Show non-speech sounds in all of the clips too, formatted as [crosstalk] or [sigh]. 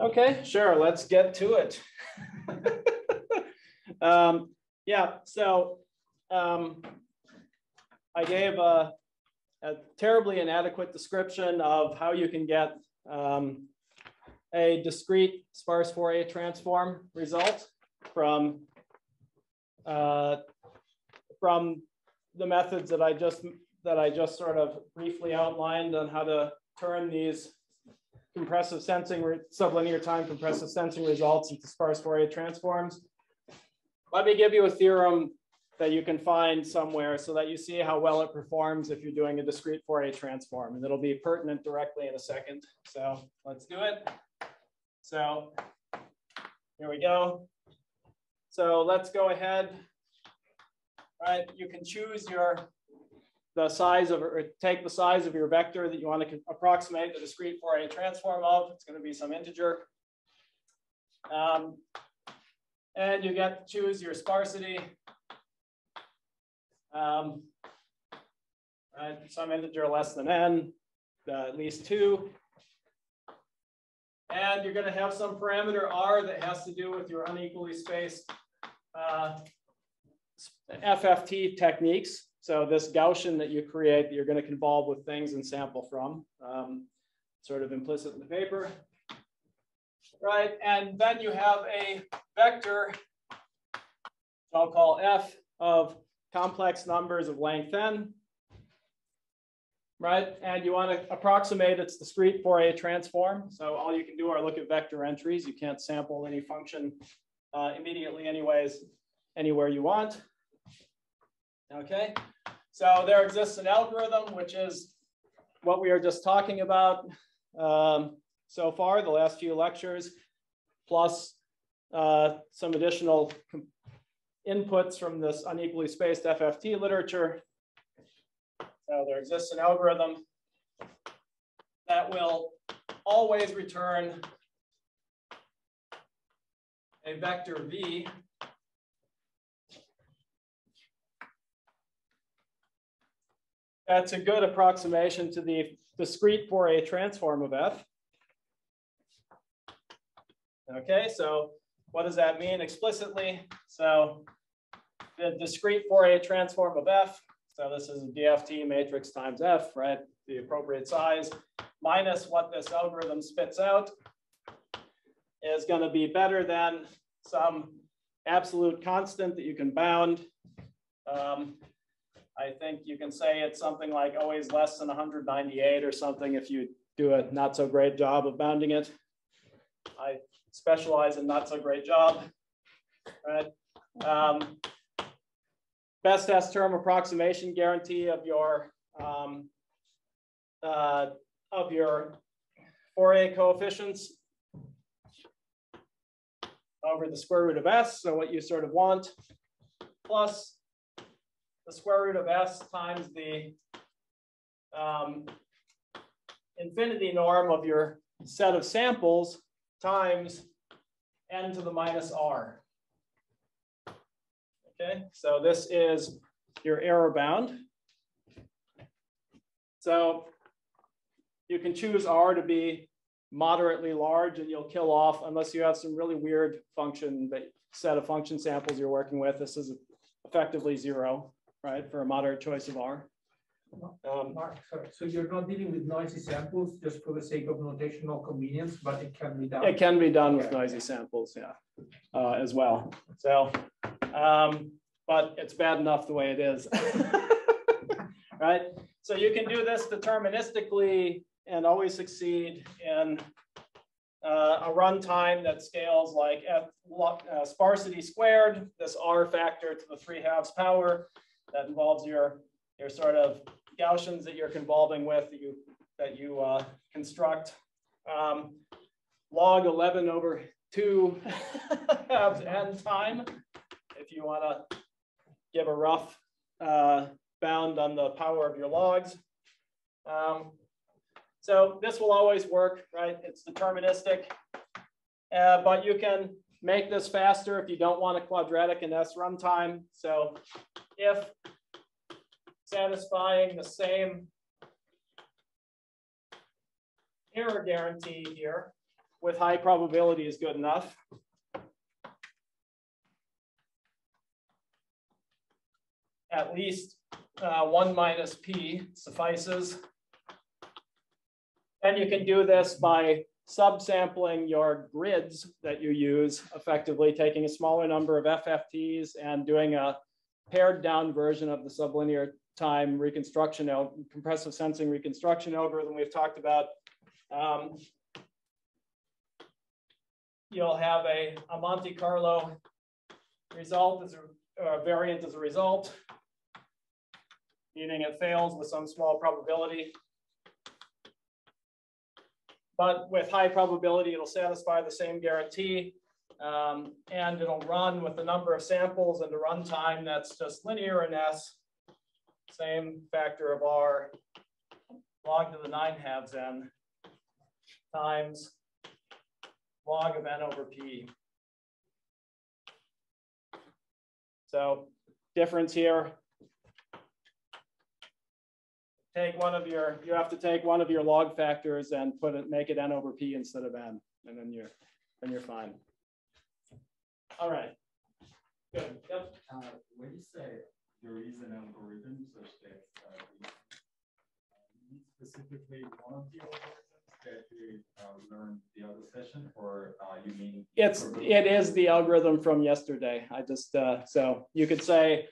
Okay, sure, let's get to it. [laughs] um, yeah, so um, I gave a, a, terribly inadequate description of how you can get um, a discrete sparse Fourier transform result from uh, from the methods that I just that I just sort of briefly outlined on how to turn these compressive sensing, sublinear time compressive sensing results into sparse Fourier transforms. Let me give you a theorem that you can find somewhere so that you see how well it performs if you're doing a discrete Fourier transform. And it'll be pertinent directly in a second. So let's do it. So here we go. So let's go ahead. All right, you can choose your the size of, or take the size of your vector that you want to approximate the discrete Fourier transform of. It's going to be some integer. Um, and you get to choose your sparsity. Um, right, some integer less than n, uh, at least two. And you're going to have some parameter r that has to do with your unequally spaced uh, FFT techniques. So this Gaussian that you create, that you're going to convolve with things and sample from, um, sort of implicit in the paper. Right, and then you have a vector, I'll call f of complex numbers of length n, right? And you want to approximate its discrete Fourier transform. So all you can do are look at vector entries. You can't sample any function uh, immediately anyways, anywhere you want. Okay, so there exists an algorithm, which is what we are just talking about um, so far, the last few lectures, plus uh, some additional inputs from this unequally spaced FFT literature. So there exists an algorithm that will always return a vector v That's a good approximation to the discrete Fourier transform of f. Okay, so what does that mean explicitly? So the discrete Fourier transform of f, so this is a DFT matrix times f, right? The appropriate size, minus what this algorithm spits out is going to be better than some absolute constant that you can bound. Um, I think you can say it's something like always less than 198 or something if you do a not so great job of bounding it. I specialize in not so great job, right? Um, best S term approximation guarantee of your um, uh, of your Fourier coefficients over the square root of S. So what you sort of want plus the square root of s times the um, infinity norm of your set of samples times n to the minus r. Okay, so this is your error bound. So you can choose r to be moderately large and you'll kill off unless you have some really weird function that set of function samples you're working with. This is effectively zero right, for a moderate choice of R. Um, Mark, sorry, so you're not dealing with noisy samples just for the sake of notational convenience, but it can be done. It can be done with noisy samples, yeah, uh, as well. So, um, but it's bad enough the way it is, [laughs] right? So you can do this deterministically and always succeed in uh, a runtime that scales like f uh, sparsity squared, this R factor to the three halves power, that involves your, your sort of Gaussians that you're convolving with that you, that you uh, construct. Um, log 11 over 2 [laughs] halves n time, if you want to give a rough uh, bound on the power of your logs. Um, so this will always work, right? It's deterministic, uh, but you can make this faster if you don't want a quadratic in S runtime. So if satisfying the same error guarantee here with high probability is good enough. At least uh, one minus p suffices. And you can do this by subsampling your grids that you use, effectively taking a smaller number of FFTs and doing a pared down version of the sublinear time reconstruction, compressive sensing reconstruction algorithm we've talked about. Um, you'll have a, a Monte Carlo result as a, a variant as a result, meaning it fails with some small probability. But with high probability, it'll satisfy the same guarantee. Um, and it'll run with the number of samples and the runtime that's just linear in S, same factor of R, log to the 9 halves n times log of n over p. So difference here. Take one of your, you have to take one of your log factors and put it, make it n over p instead of n, and then you're, then you're fine. All right. Good. Yep. Uh, when you say there is an algorithm such that uh, specifically one of the algorithms that you uh, learned the other session, or uh, you mean? It's it is the algorithm from yesterday. I just uh, so you could say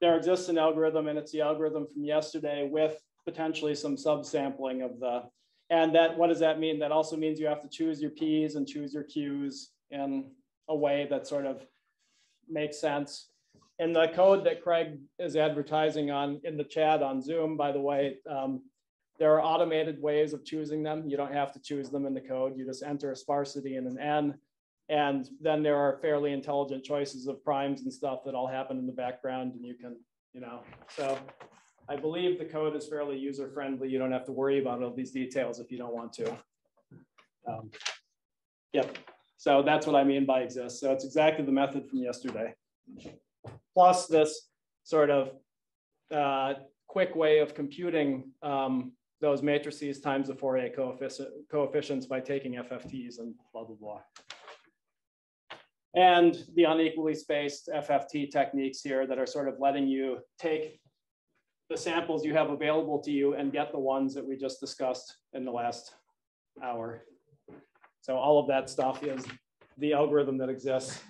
there exists an algorithm, and it's the algorithm from yesterday with potentially some subsampling of the. And that what does that mean? That also means you have to choose your p's and choose your q's in a way that sort of makes sense. In the code that Craig is advertising on in the chat on Zoom, by the way, um, there are automated ways of choosing them. You don't have to choose them in the code. You just enter a sparsity and an n. And then there are fairly intelligent choices of primes and stuff that all happen in the background and you can, you know, so I believe the code is fairly user friendly. You don't have to worry about all these details if you don't want to. Um, yep. So that's what I mean by exist. So it's exactly the method from yesterday. Plus this sort of uh, quick way of computing um, those matrices times the Fourier coefficient, coefficients by taking FFTs and blah, blah, blah. And the unequally spaced FFT techniques here that are sort of letting you take the samples you have available to you and get the ones that we just discussed in the last hour. So all of that stuff is the algorithm that exists,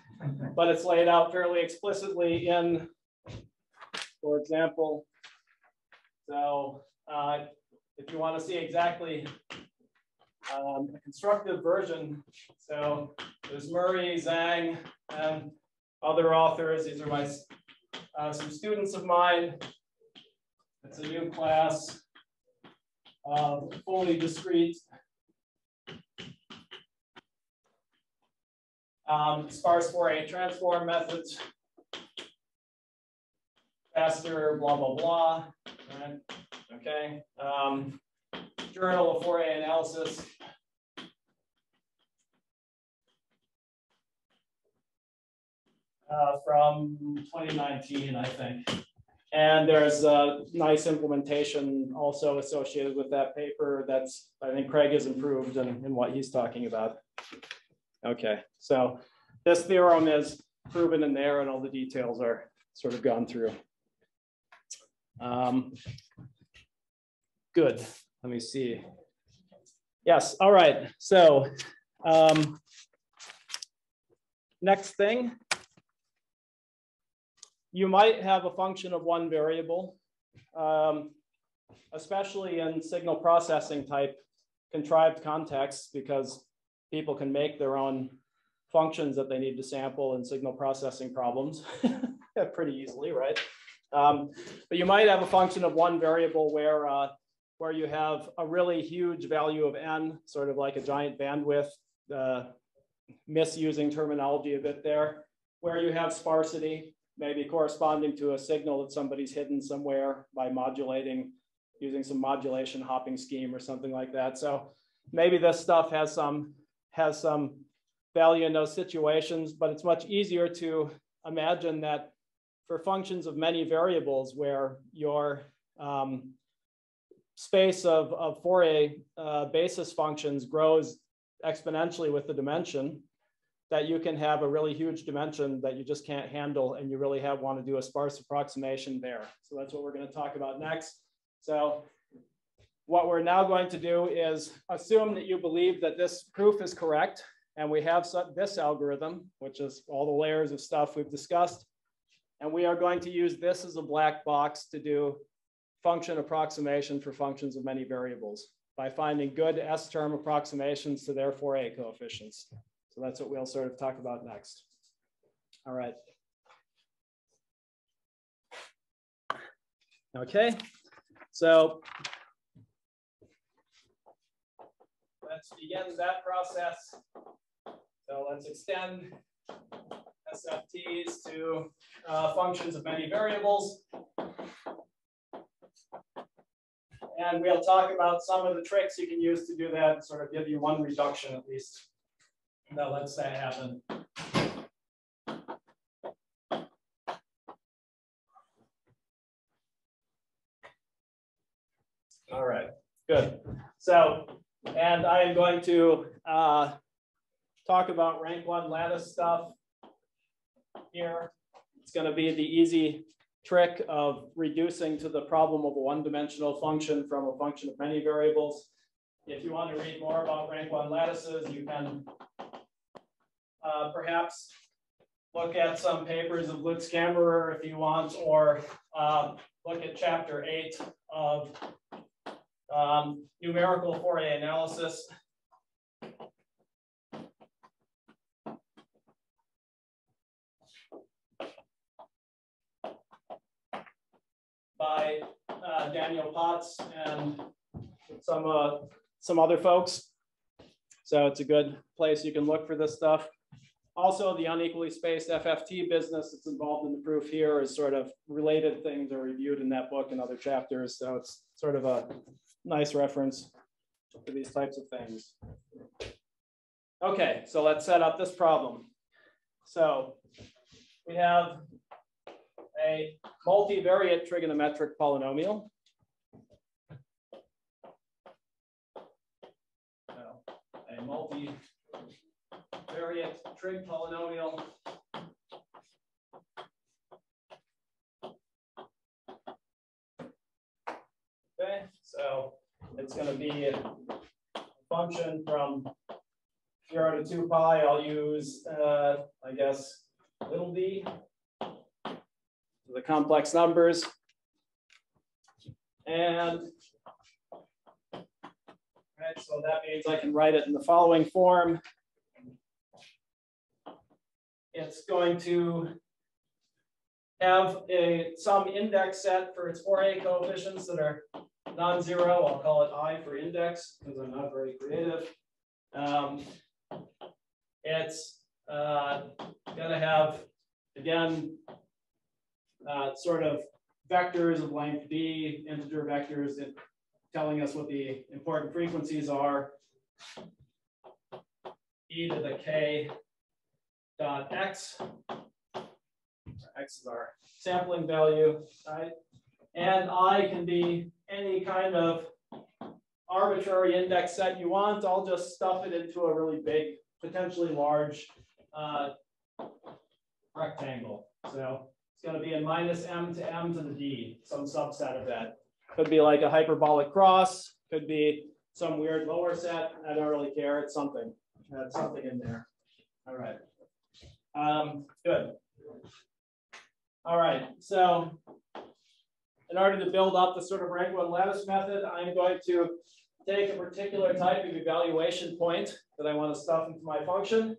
but it's laid out fairly explicitly in, for example, so uh, if you want to see exactly um, a constructive version. So there's Merhi, Zhang, and other authors. These are my uh, some students of mine. It's a new class, uh, fully discrete. Um, sparse Fourier transform methods, faster, blah, blah, blah. Right? Okay. Um, Journal of Fourier Analysis. Uh, from 2019, I think. And there's a nice implementation also associated with that paper that's, I think Craig has improved in, in what he's talking about. Okay, so this theorem is proven in there and all the details are sort of gone through. Um, good. Let me see. Yes, all right. So um, next thing, you might have a function of one variable, um, especially in signal processing type contrived contexts, because people can make their own functions that they need to sample in signal processing problems [laughs] pretty easily, right? Um, but you might have a function of one variable where uh, where you have a really huge value of n, sort of like a giant bandwidth, uh, misusing terminology a bit there, where you have sparsity, maybe corresponding to a signal that somebody's hidden somewhere by modulating, using some modulation hopping scheme or something like that. So maybe this stuff has some, has some value in those situations, but it's much easier to imagine that for functions of many variables where your um, space of, of Fourier uh, basis functions grows exponentially with the dimension, that you can have a really huge dimension that you just can't handle and you really have want to do a sparse approximation there. So that's what we're going to talk about next. So what we're now going to do is assume that you believe that this proof is correct and we have this algorithm, which is all the layers of stuff we've discussed. And we are going to use this as a black box to do function approximation for functions of many variables by finding good S-term approximations to their Fourier coefficients. So that's what we'll sort of talk about next. All right. Okay, so let's begin that process. So let's extend SFTs to uh, functions of many variables. And we'll talk about some of the tricks you can use to do that, sort of give you one reduction at least. Now let's say happen. All right, good. So, and I am going to uh, talk about rank one lattice stuff here. It's going to be the easy trick of reducing to the problem of a one-dimensional function from a function of many variables. If you want to read more about rank one lattices, you can uh, perhaps look at some papers of Lutz Kammerer if you want, or uh, look at chapter eight of um, numerical Fourier analysis. by uh, Daniel Potts and some uh, some other folks. So it's a good place you can look for this stuff. Also, the unequally spaced FFT business that's involved in the proof here is sort of related things are reviewed in that book and other chapters. So it's sort of a nice reference for these types of things. Okay, so let's set up this problem. So we have a multivariate trigonometric polynomial. A multivariate trig polynomial. Okay, so it's going to be a function from zero to two pi. I'll use, uh, I guess, little d the complex numbers. And so that means I can write it in the following form. It's going to have a some index set for its Fourier coefficients that are non-zero. I'll call it I for index because I'm not very creative. Um, it's uh, going to have, again, uh, sort of vectors of length b, integer vectors telling us what the important frequencies are. e to the k dot x. X is our sampling value, right? And I can be any kind of arbitrary index set you want. I'll just stuff it into a really big, potentially large uh, rectangle. So it's going to be a minus m to m to the d, some subset of that. Could be like a hyperbolic cross, could be some weird lower set. I don't really care. It's something. That's something in there. All right. Um, good. All right. So in order to build up the sort of rank one lattice method, I'm going to take a particular type of evaluation point that I want to stuff into my function.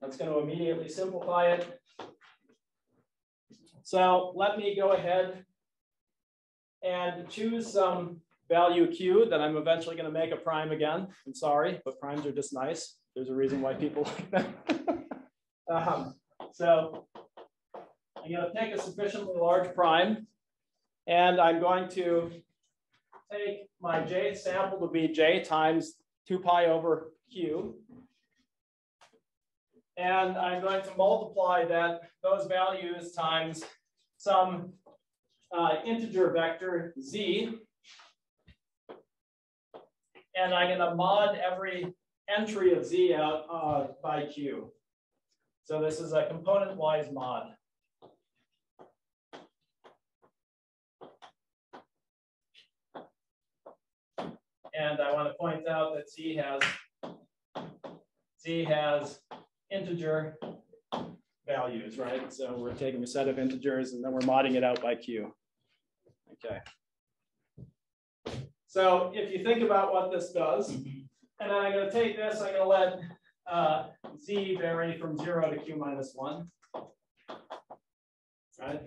That's going to immediately simplify it. So let me go ahead and choose some value q that I'm eventually going to make a prime again. I'm sorry, but primes are just nice. There's a reason why people [laughs] like them. Um, so I'm going to take a sufficiently large prime, and I'm going to take my j sample to be j times 2 pi over q. And I'm going to multiply that those values times some uh, integer vector z. and I'm gonna mod every entry of Z out uh, by Q. So this is a component-wise mod. And I want to point out that Z has Z has integer values, right? So we're taking a set of integers and then we're modding it out by Q. Okay. So if you think about what this does, mm-hmm. and then I'm going to take this, I'm going to let uh, Z vary from zero to Q minus one. Right?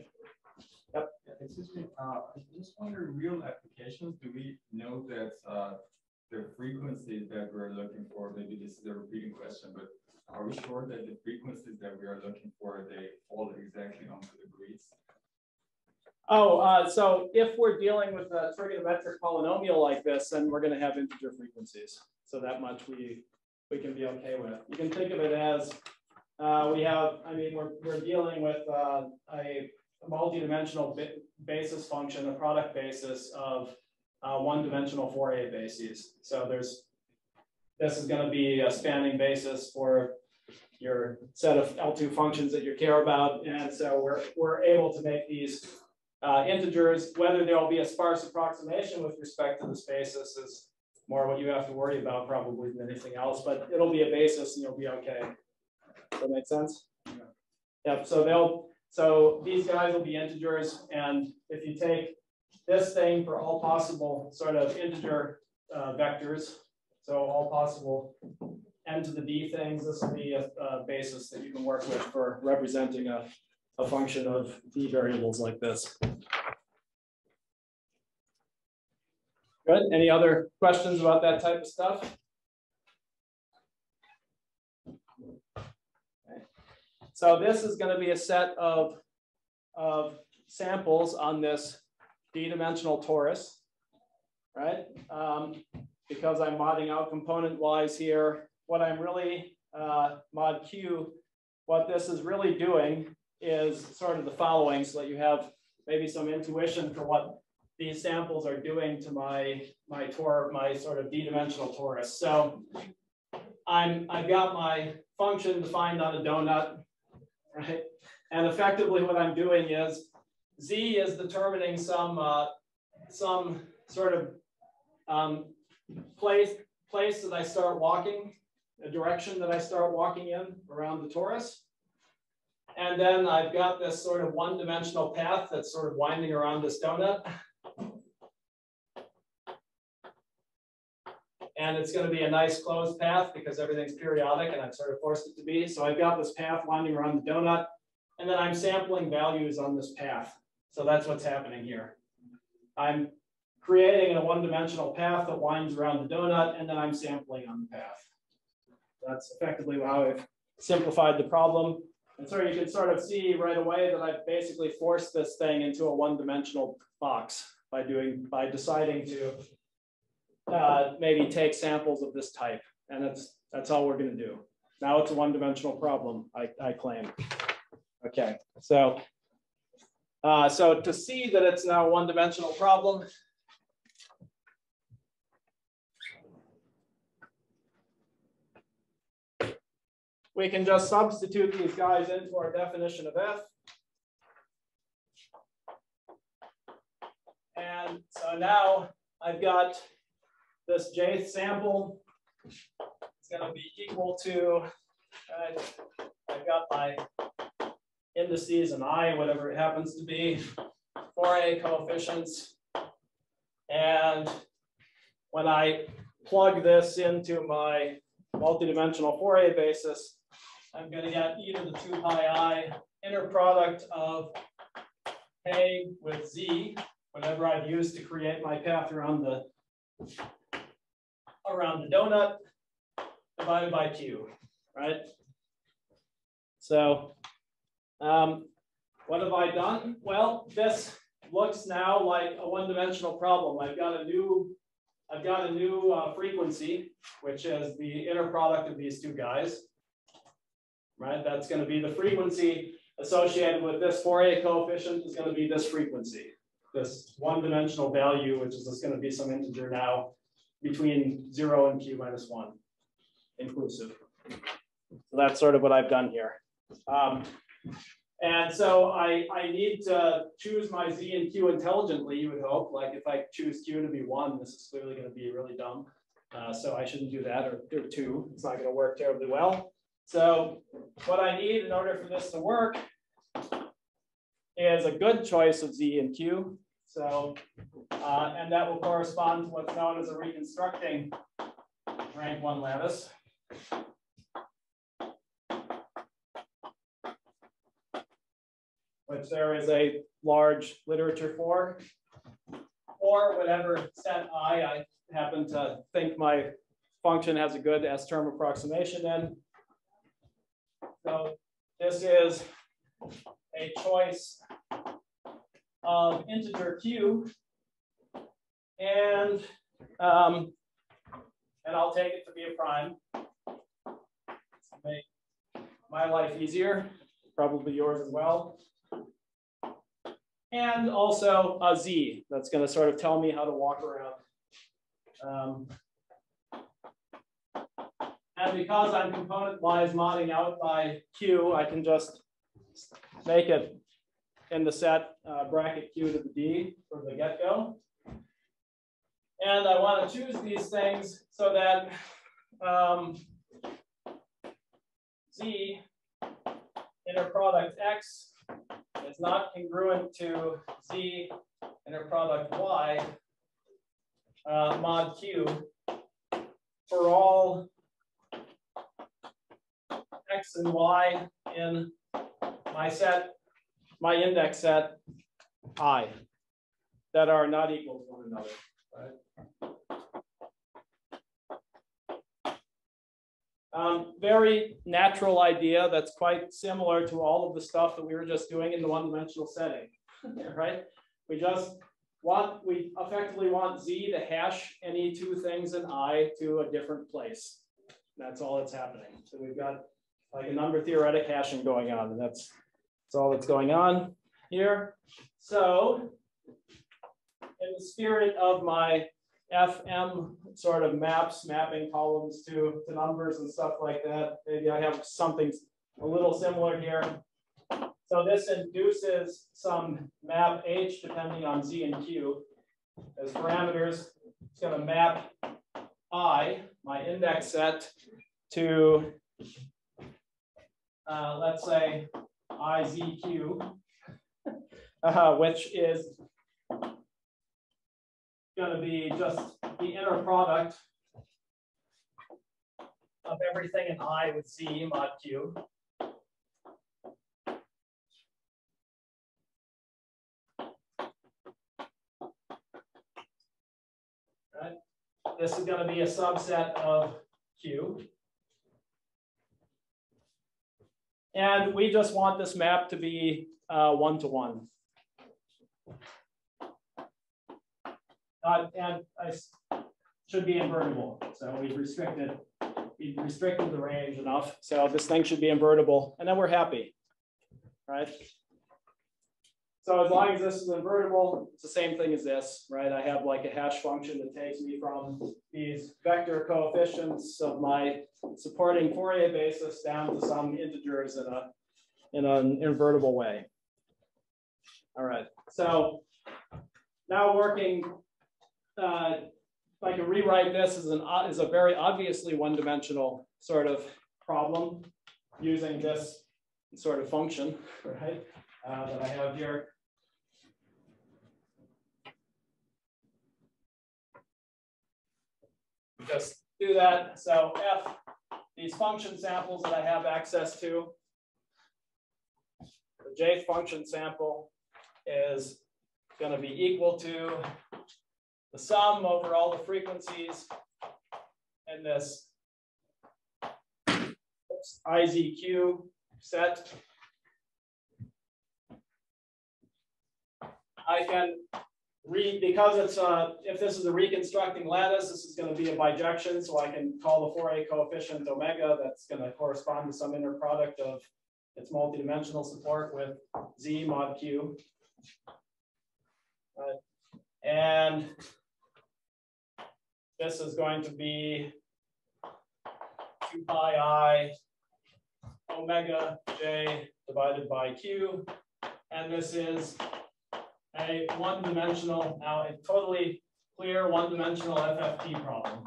Yeah, Excuse me, uh, I just wonder, real applications, do we know that, uh, the frequencies that we're looking for, maybe this is a repeating question, but are we sure that the frequencies that we are looking for, they fall exactly onto the grids? Oh, uh, so if we're dealing with a trigonometric polynomial like this, then we're gonna have integer frequencies. So that much we, we can be okay with. You can think of it as, uh, we have, I mean, we're, we're dealing with, uh, a multi-dimensional basis function, a product basis of, uh, one-dimensional Fourier bases. So there's, this is gonna be a spanning basis for your set of L2 functions that you care about. And so we're, we're able to make these uh, integers, whether there'll be a sparse approximation with respect to this basis is more what you have to worry about probably than anything else, but it'll be a basis and you'll be okay. Does that make sense? Yep, so they'll, so these guys will be integers, and if you take this thing for all possible sort of integer uh, vectors, so all possible n to the d things, this will be a, a basis that you can work with for representing a, a function of d variables like this. Good. Any other questions about that type of stuff? Okay. So this is going to be a set of, of samples on this d-dimensional torus, right? Um, because I'm modding out component wise here, what I'm really uh, mod Q, what this is really doing is sort of the following so that you have maybe some intuition for what these samples are doing to my my tor my sort of d-dimensional torus. So I'm I've got my function defined on a donut, right? And effectively what I'm doing is z is determining some uh, some sort of um, place place that I start walking, a direction that I start walking in around the torus. And then I've got this sort of one-dimensional path that's sort of winding around this donut. And it's going to be a nice closed path because everything's periodic and I've sort of forced it to be. So I've got this path winding around the donut and then I'm sampling values on this path. So that's what's happening here. I'm creating a one-dimensional path that winds around the donut and then I'm sampling on the path. That's effectively how I've simplified the problem. And so you can sort of see right away that I've basically forced this thing into a one-dimensional box by doing by deciding to uh, maybe take samples of this type. And that's that's all we're going to do. Now it's a one-dimensional problem, I, I claim. Okay, so uh, so to see that it's now a one-dimensional problem, we can just substitute these guys into our definition of F. And so now I've got this jth sample. is going to be equal to, uh, I've got my indices and I, whatever it happens to be, Fourier coefficients. And when I plug this into my multidimensional Fourier basis, I'm going to get e to the 2 pi i inner product of k with z, whatever I've used to create my path around the around the donut, divided by q, right? So um, what have I done? Well, this looks now like a one-dimensional problem. I've got a new I've got a new uh, frequency, which is the inner product of these two guys right? That's going to be the frequency associated with this Fourier coefficient is going to be this frequency, this one-dimensional value, which is just going to be some integer now. Between zero and q minus one inclusive. So that's sort of what I've done here. Um, and so I, I need to choose my z and q intelligently, you would hope. Like if I choose q to be one, this is clearly going to be really dumb. Uh, so I shouldn't do that, or, or two. It's not going to work terribly well. So what I need in order for this to work is a good choice of z and q. So, uh, and that will correspond to what's known as a reconstructing rank one lattice. Which there is a large literature for, or whatever set i I happen to think my function has a good S-term approximation in. So this is a choice of integer q, and um, and I'll take it to be a prime. Make my life easier, probably yours as well. And also a z that's going to sort of tell me how to walk around. Um, and because I'm component-wise modding out by q, I can just make it in the set uh, bracket q to the d from the get-go. And I want to choose these things so that um, z inner product x is not congruent to z inner product y uh, mod q for all x and y in my set, my index set i that are not equal to one another. Right? Um, very natural idea that's quite similar to all of the stuff that we were just doing in the one-dimensional setting, [laughs] right? We just want, we effectively want Z to hash any two things in I to a different place. That's all that's happening. So we've got like a number theoretic hashing going on, and that's, that's all that's going on here. So in the spirit of my FM sort of maps, mapping columns to, to numbers and stuff like that, maybe I have something a little similar here. So this induces some map H depending on Z and Q as parameters. It's going to map I, my index set, to uh, let's say IZQ, [laughs] uh, which is going to be just the inner product of everything in I with Z mod Q. Right. This is going to be a subset of Q. And we just want this map to be one to one. Uh, and I should be invertible. So we've restricted, we've restricted the range enough. So this thing should be invertible, and then we're happy, right? So as long as this is invertible, it's the same thing as this, right? I have like a hash function that takes me from these vector coefficients of my supporting Fourier basis down to some integers in a in an invertible way. All right, so now working, uh, I can rewrite this as an is a very obviously one-dimensional sort of problem using this sort of function, [laughs] right? Uh, that I have here. Just do that. So f these function samples that I have access to. The j function sample is going to be equal to the sum over all the frequencies in this IZQ set. I can read, because it's a, if this is a reconstructing lattice, this is going to be a bijection, so I can call the Fourier coefficient omega that's going to correspond to some inner product of its multidimensional support with z mod q. Uh, and this is going to be two pi i omega j divided by q. And this is a one-dimensional, now a totally clear one-dimensional FFT problem.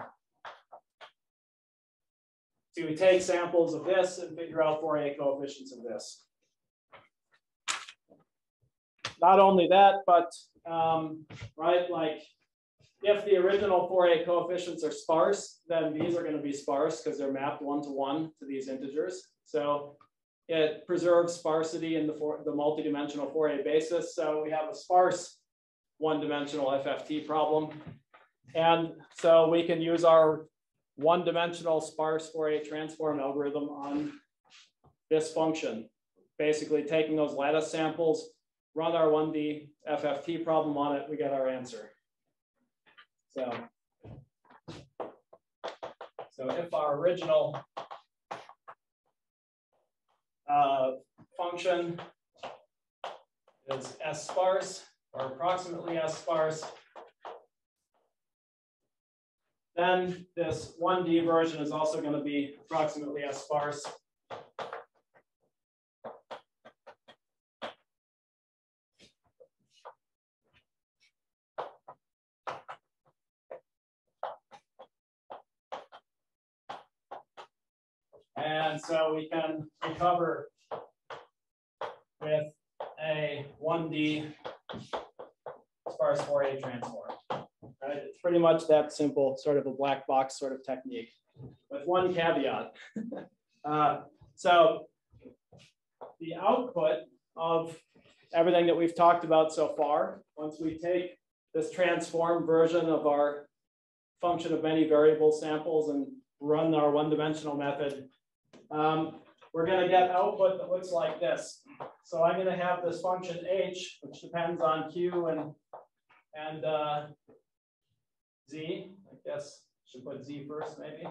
To take samples of this and figure out Fourier coefficients of this. Not only that, but um, right, like if the original Fourier coefficients are sparse, then these are going to be sparse because they're mapped one to one to these integers. So it preserves sparsity in the, for, the multidimensional Fourier basis. So we have a sparse one-dimensional FFT problem. And so we can use our one-dimensional sparse Fourier transform algorithm on this function. Basically taking those lattice samples, run our 1D FFT problem on it, we get our answer. So, so if our original uh, function is S sparse or approximately S sparse, then this 1D version is also going to be approximately S sparse. And so we can recover with a 1D sparse Fourier transform. Right? It's pretty much that simple, sort of a black box sort of technique, with one caveat. [laughs] uh, so the output of everything that we've talked about so far, once we take this transform version of our function of many variable samples and run our one-dimensional method, um, we're going to get output that looks like this. So I'm going to have this function h, which depends on q and and uh, z. I guess I should put z first, maybe.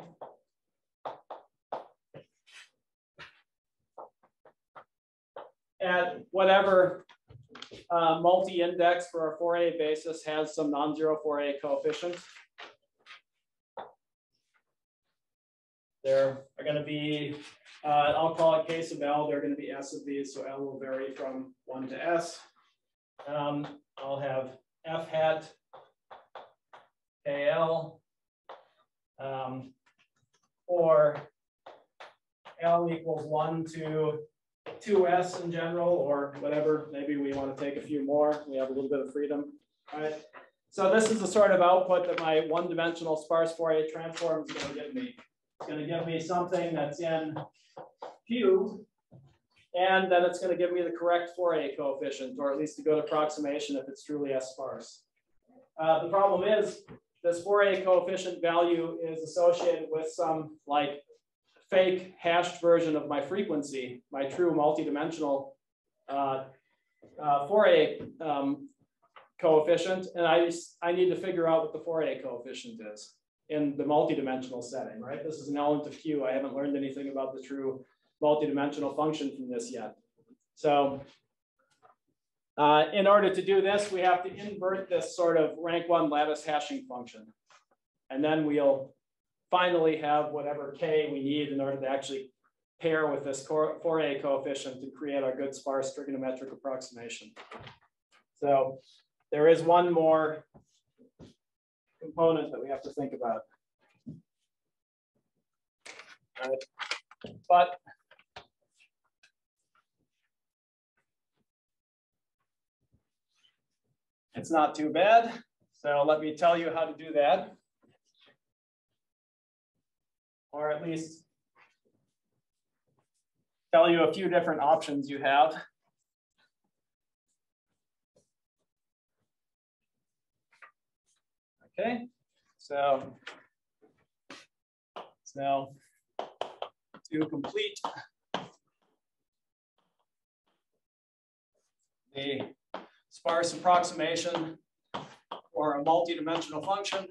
At whatever uh, multi-index for our Fourier basis has some non-zero Fourier coefficient. There are going to be, uh, I'll call it case of L, there are going to be S of these, so L will vary from 1 to S. Um, I'll have F hat, KL, um, or L equals 1 to 2S in general, or whatever. Maybe we want to take a few more. We have a little bit of freedom. All right. So this is the sort of output that my one-dimensional sparse Fourier transform is going to give me. It's going to give me something that's in Q, and then it's going to give me the correct Fourier coefficient, or at least a good approximation if it's truly S sparse. Uh, the problem is this Fourier coefficient value is associated with some like fake hashed version of my frequency, my true multidimensional uh, uh, Fourier um, coefficient, and I, I need to figure out what the Fourier coefficient is in the multidimensional setting, right? This is an element of Q. I haven't learned anything about the true multidimensional function from this yet. So uh, in order to do this, we have to invert this sort of rank one lattice hashing function. And then we'll finally have whatever K we need in order to actually pair with this Fourier coefficient to create our good sparse trigonometric approximation. So there is one more component that we have to think about. Right. But it's not too bad. So let me tell you how to do that. Or at least tell you a few different options you have. Okay, so now to complete the sparse approximation for a multidimensional function.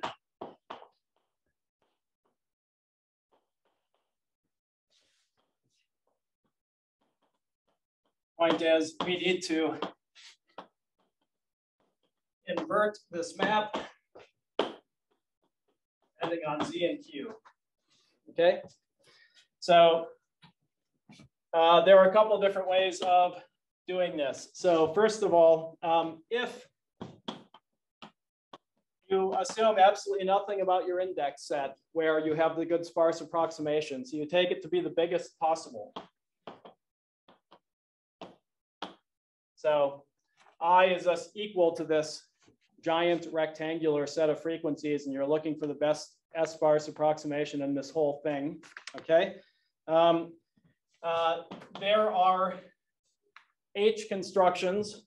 Point is, we need to invert this map depending on Z and Q. Okay, so uh, there are a couple of different ways of doing this. So first of all, um, if you assume absolutely nothing about your index set where you have the good sparse approximation. So you take it to be the biggest possible. So I is thus equal to this giant rectangular set of frequencies and you're looking for the best S sparse approximation in this whole thing, okay? Um, uh, there are H constructions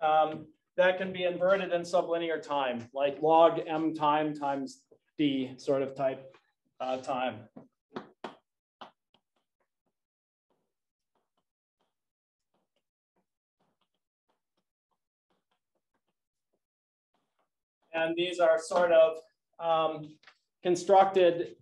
um, that can be inverted in sublinear time, like log m time times d sort of type uh, time. And these are sort of um, constructed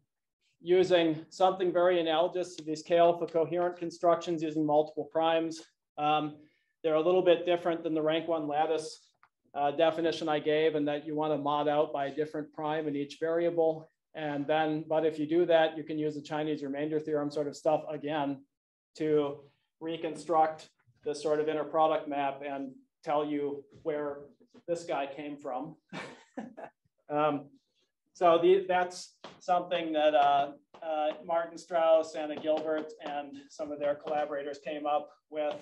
using something very analogous to these K-alpha coherent constructions using multiple primes. Um, they're a little bit different than the rank one lattice uh, definition I gave and that you want to mod out by a different prime in each variable. And then, but if you do that, you can use the Chinese remainder theorem sort of stuff again to reconstruct this sort of inner product map and tell you where this guy came from. [laughs] [laughs] um, so the, that's something that uh, uh, Martin Strauss, Anna Gilbert, and some of their collaborators came up with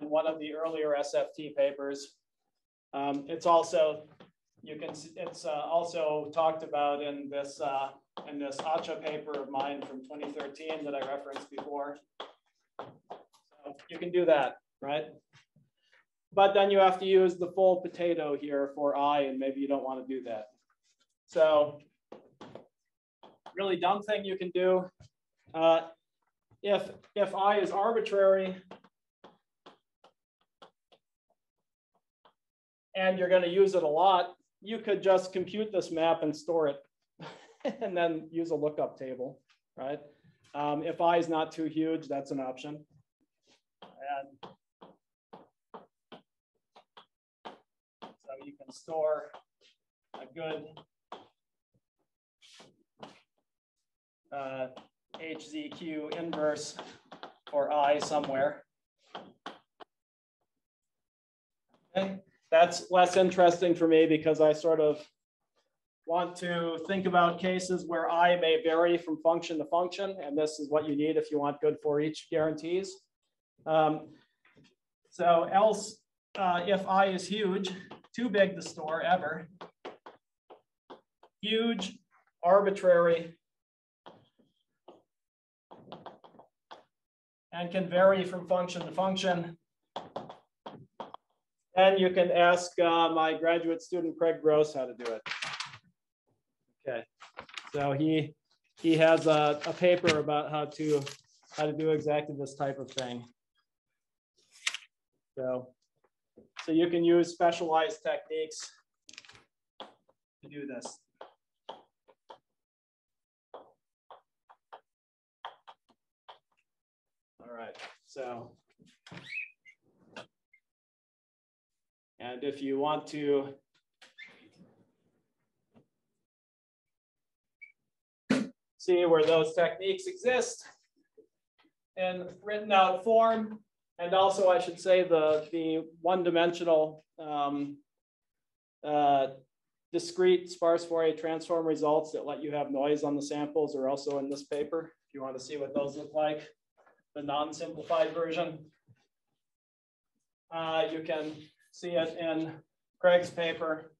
in one of the earlier SFT papers. Um, it's also, you can, it's uh, also talked about in this, uh, in this ACHA paper of mine from 2013 that I referenced before. So you can do that, right? But then you have to use the full potato here for I, and maybe you don't want to do that. So really dumb thing you can do. Uh, if, if I is arbitrary, and you're going to use it a lot, you could just compute this map and store it [laughs] and then use a lookup table, right? Um, if i is not too huge, that's an option. And so you can store a good uh, HZQ inverse for I somewhere. Okay that's less interesting for me because I sort of want to think about cases where I may vary from function to function, and this is what you need if you want good for each guarantees. Um, so else, uh, if I is huge, too big to store ever, huge, arbitrary, and can vary from function to function, and you can ask uh, my graduate student, Craig Gross, how to do it. Okay, so he he has a, a paper about how to how to do exactly this type of thing. So, so you can use specialized techniques to do this. All right, so And if you want to see where those techniques exist in written out form, and also I should say the, the one-dimensional um, uh, discrete sparse Fourier transform results that let you have noise on the samples are also in this paper. If you want to see what those look like, the non-simplified version. Uh, you can see it in Craig's paper.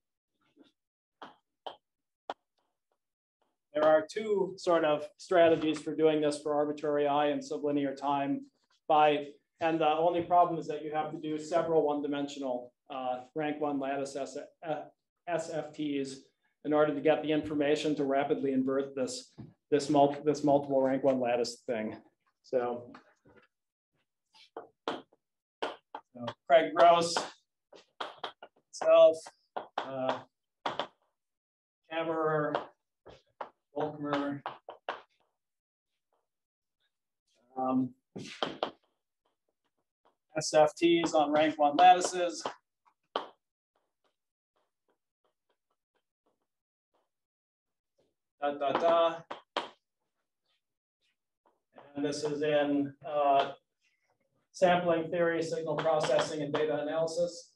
There are two sort of strategies for doing this for arbitrary I and sublinear time by, and the only problem is that you have to do several one-dimensional uh, rank one lattice S, uh, SFTs in order to get the information to rapidly invert this, this, mul this multiple rank one lattice thing. So, so Craig Gross myself, uh, Kammerer, Volkmer, um, SFTs on rank one lattices. Da, da, da. And this is in uh, sampling theory, signal processing, and data analysis.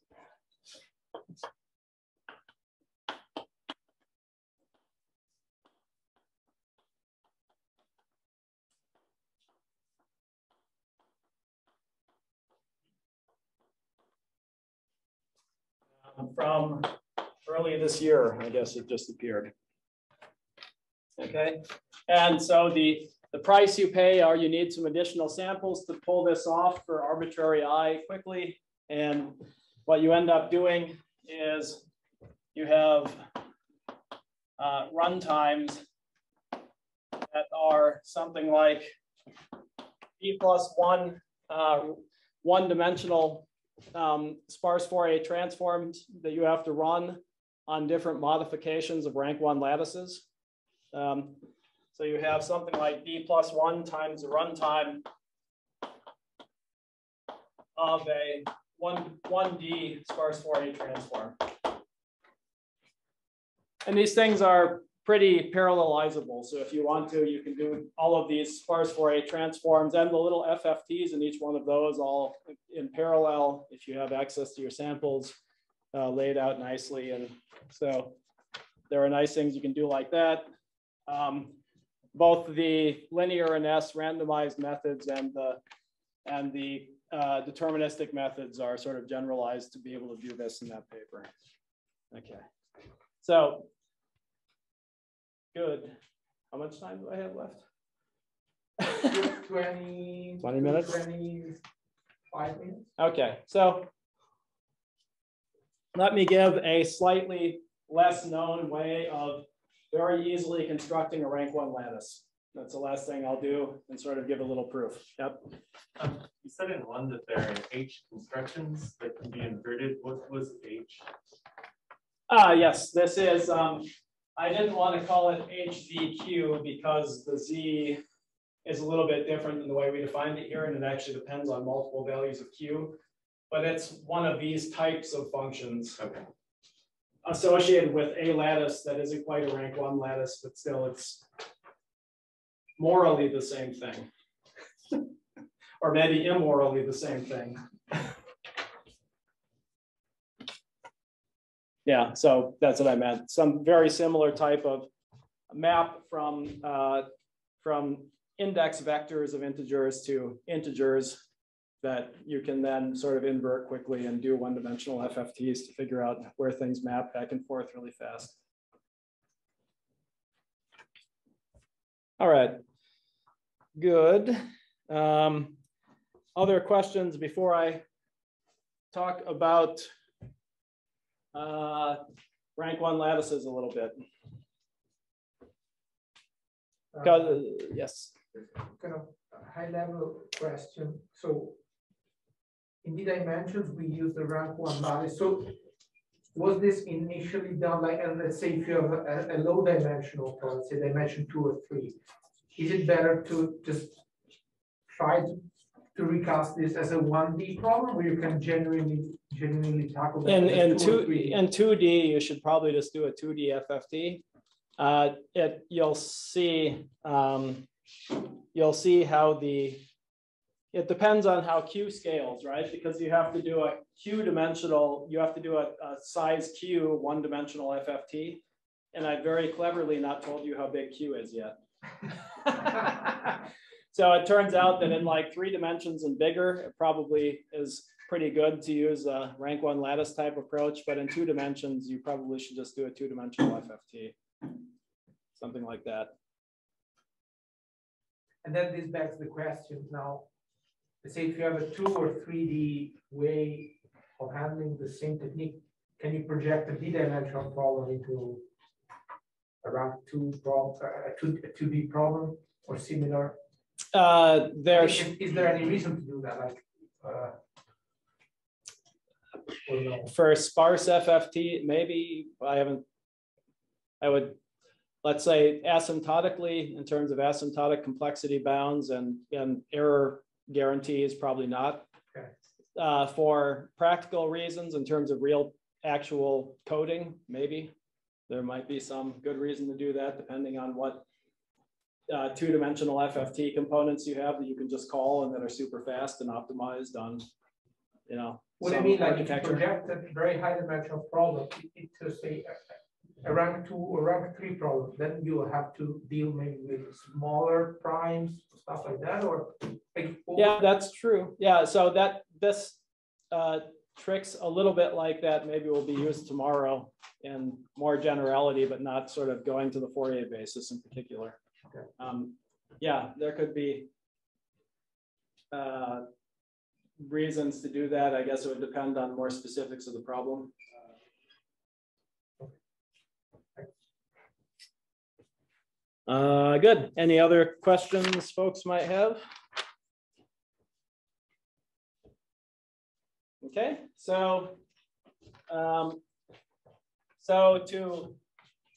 From early this year, I guess it just appeared. Okay, and so the, the price you pay are you need some additional samples to pull this off for arbitrary I quickly. And what you end up doing is you have uh, run times that are something like b plus one, uh, one dimensional um, sparse Fourier transforms that you have to run on different modifications of rank one lattices. Um, so you have something like b plus one times the runtime of a one, 1D sparse Fourier transform. And these things are pretty parallelizable. So if you want to, you can do all of these sparse Fourier transforms and the little FFTs in each one of those all in parallel if you have access to your samples uh, laid out nicely. And so there are nice things you can do like that. Um, both the linear and S randomized methods and the and the uh, deterministic methods are sort of generalized to be able to do this in that paper. Okay, so good. How much time do I have left? [laughs] 20. 20 minutes? 25 minutes. Okay, so let me give a slightly less known way of very easily constructing a rank one lattice. That's the last thing I'll do and sort of give a little proof. Yep. Um, you said in one that there are H constructions that can be inverted. What was H? Ah, yes, this is, um, I didn't want to call it HZQ because the Z is a little bit different than the way we defined it here, and it actually depends on multiple values of Q. But it's one of these types of functions Okay. associated with a lattice that isn't quite a rank one lattice, but still it's morally the same thing. [laughs] or maybe immorally the same thing. [laughs] yeah, so that's what I meant. Some very similar type of map from uh, from index vectors of integers to integers that you can then sort of invert quickly and do one-dimensional FFTs to figure out where things map back and forth really fast. All right, good. Um, other questions before I talk about uh, rank one lattices a little bit? Uh, yes. Kind of high level question. So in the dimensions, we use the rank one lattice. So was this initially done like, and let's say if you have a, a low dimensional problem, say dimension two or three, is it better to just try to, to recast this as a one D problem where you can genuinely, genuinely tackle? that And in two two, three? in two D, you should probably just do a two D FFT. Uh, it, you'll see, um, you'll see how the, it depends on how Q scales, right? Because you have to do a Q dimensional, you have to do a, a size Q one dimensional FFT. And I very cleverly not told you how big Q is yet. [laughs] [laughs] So it turns out that in like three dimensions and bigger, it probably is pretty good to use a rank one lattice type approach, but in two dimensions, you probably should just do a two dimensional FFT. Something like that. And then this begs the question now, let's say if you have a two or three D way of handling the same technique, can you project a D-dimensional problem into a rank two problem, a uh, two, a two D problem or similar? Uh, Is, there's, is there any reason to do that, like, uh? no? for sparse FFT, maybe I haven't, I would, let's say asymptotically, in terms of asymptotic complexity bounds and, and error guarantees, probably not. Okay. uh, for practical reasons in terms of real actual coding, maybe. There might be some good reason to do that depending on what uh, two-dimensional FFT components you have that you can just call and that are super fast and optimized on, you know. What I mean, like you project a very high dimensional problem, to say a- rank two or rank three problem, then you have to deal maybe with smaller primes, stuff like that, or? like, Yeah, that's true. Yeah, so that, this uh, tricks a little bit like that maybe will be used tomorrow in more generality, but not sort of going to the Fourier basis in particular. Okay. Um, Yeah, there could be uh, reasons to do that. I guess it would depend on more specifics of the problem. Uh, good. Any other questions folks might have? Okay, so, um, so to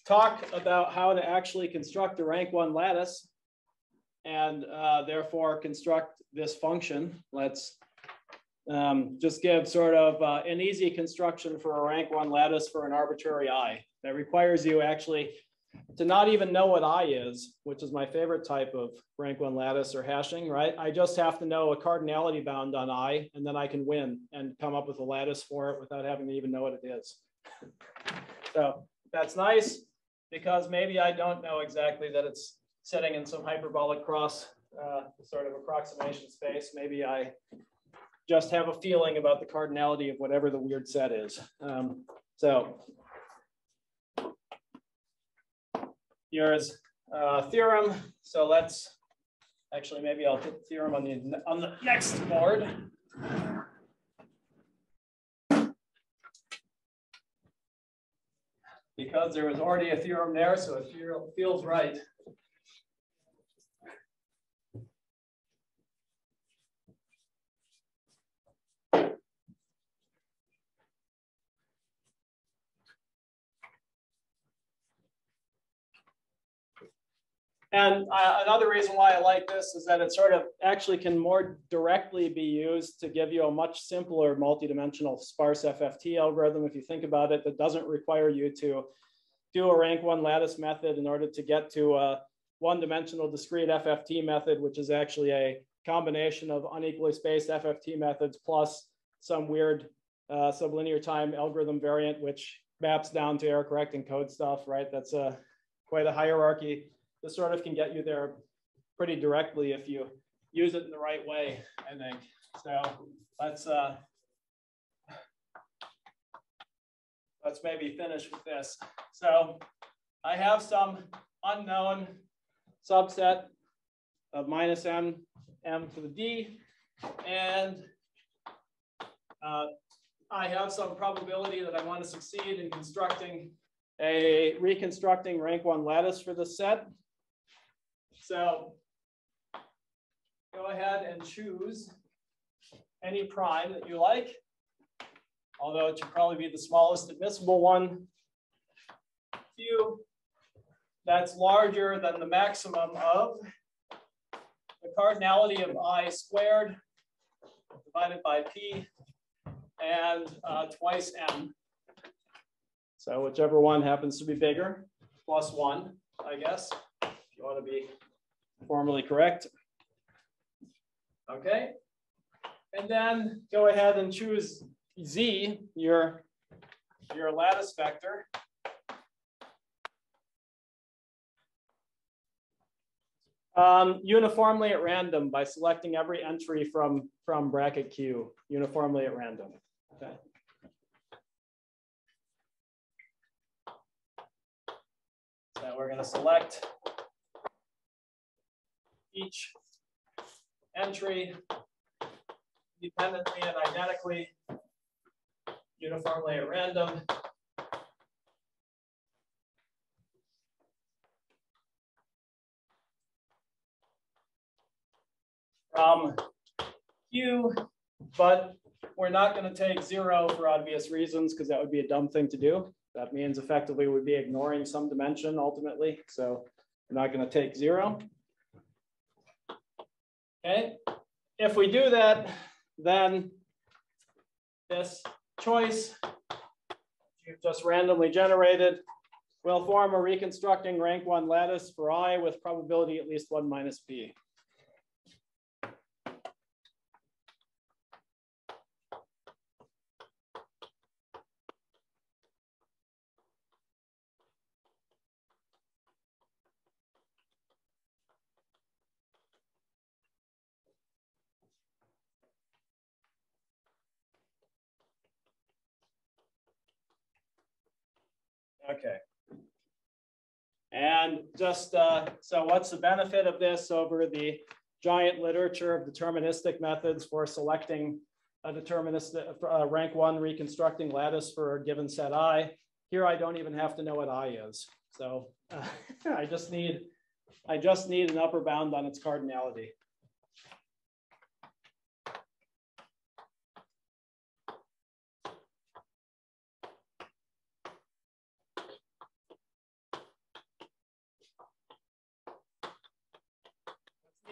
talk about how to actually construct a rank one lattice and uh, therefore construct this function, let's um, just give sort of uh, an easy construction for a rank one lattice for an arbitrary i. That requires you actually to not even know what i is, which is my favorite type of rank one lattice or hashing, right? I just have to know a cardinality bound on i, and then I can win and come up with a lattice for it without having to even know what it is. so that's nice because maybe I don't know exactly that it's sitting in some hyperbolic cross uh, sort of approximation space. Maybe I just have a feeling about the cardinality of whatever the weird set is. Um, so here's uh, theorem. So let's actually maybe I'll put theorem on the on the next board. Because there was already a theorem there, so it feel- feels right. And uh, another reason why I like this is that it sort of actually can more directly be used to give you a much simpler multidimensional sparse FFT algorithm. If you think about it, that doesn't require you to do a rank one lattice method in order to get to a one dimensional discrete FFT method, which is actually a combination of unequally spaced FFT methods plus some weird uh, sublinear time algorithm variant, which maps down to error correcting code stuff, right? That's a quite a hierarchy this sort of can get you there pretty directly if you use it in the right way, I think. So let's uh, let's maybe finish with this. So I have some unknown subset of minus m, m to the d, and uh, I have some probability that I want to succeed in constructing a reconstructing rank one lattice for this set. So go ahead and choose any prime that you like, although it should probably be the smallest admissible one. Q that's larger than the maximum of the cardinality of i squared divided by p and uh, twice m. So whichever one happens to be bigger, plus one, I guess, if you want to be formally correct. Okay. And then go ahead and choose Z, your, your lattice vector. Um, uniformly at random by selecting every entry from, from bracket Q uniformly at random. Okay. So we're going to select each entry independently and identically, uniformly at random. Um, From Q, but we're not going to take zero for obvious reasons because that would be a dumb thing to do. That means effectively we'd be ignoring some dimension ultimately. So we're not going to take zero. Okay, if we do that, then this choice you've just randomly generated will form a reconstructing rank one lattice for i with probability at least one minus p. Okay. And just uh, so what's the benefit of this over the giant literature of deterministic methods for selecting a deterministic uh, rank one reconstructing lattice for a given set I. Here I don't even have to know what I is. So uh, [laughs] I just need I just need an upper bound on its cardinality.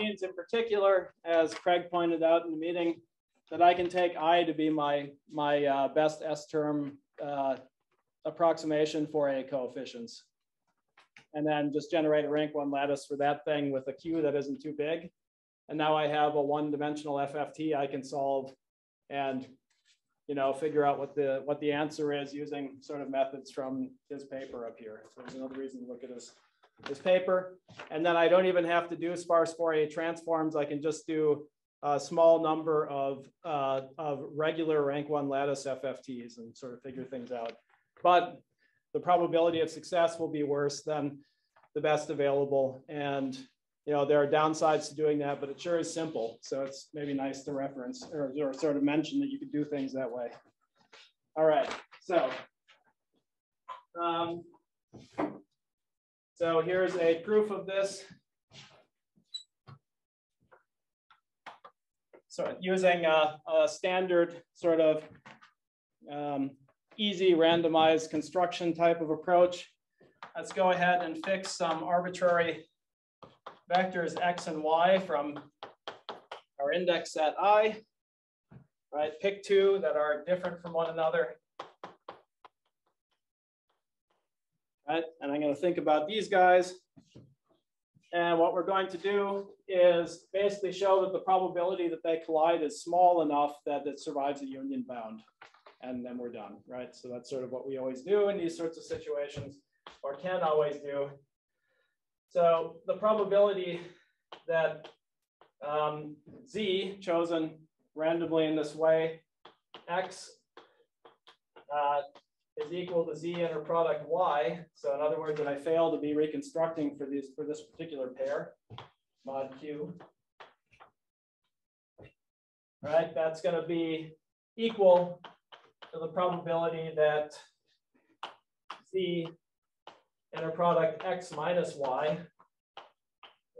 In particular, as Craig pointed out in the meeting, that I can take I to be my, my uh, best S term uh, approximation for A coefficients. And then just generate a rank one lattice for that thing with a Q that isn't too big. And now I have a one dimensional FFT I can solve and you know, figure out what the what the answer is using sort of methods from his paper up here. So there's another reason to look at this this paper. And then I don't even have to do sparse Fourier transforms. I can just do a small number of, uh, of regular rank one lattice FFTs and sort of figure things out. But the probability of success will be worse than the best available. And you know, there are downsides to doing that, but it sure is simple. So it's maybe nice to reference or, or sort of mention that you could do things that way. All right, so um, so here's a proof of this. So using a, a standard sort of um, easy randomized construction type of approach, let's go ahead and fix some arbitrary vectors x and y from our index set i, right? Pick two that are different from one another right? And I'm going to think about these guys. And what we're going to do is basically show that the probability that they collide is small enough that it survives a union bound. And then we're done, right? So that's sort of what we always do in these sorts of situations, or can always do. So the probability that um, z, chosen randomly in this way, x uh, is equal to z inner product y. So in other words, that I fail to be reconstructing for these for this particular pair, mod q. Right, that's going to be equal to the probability that z inner product x minus y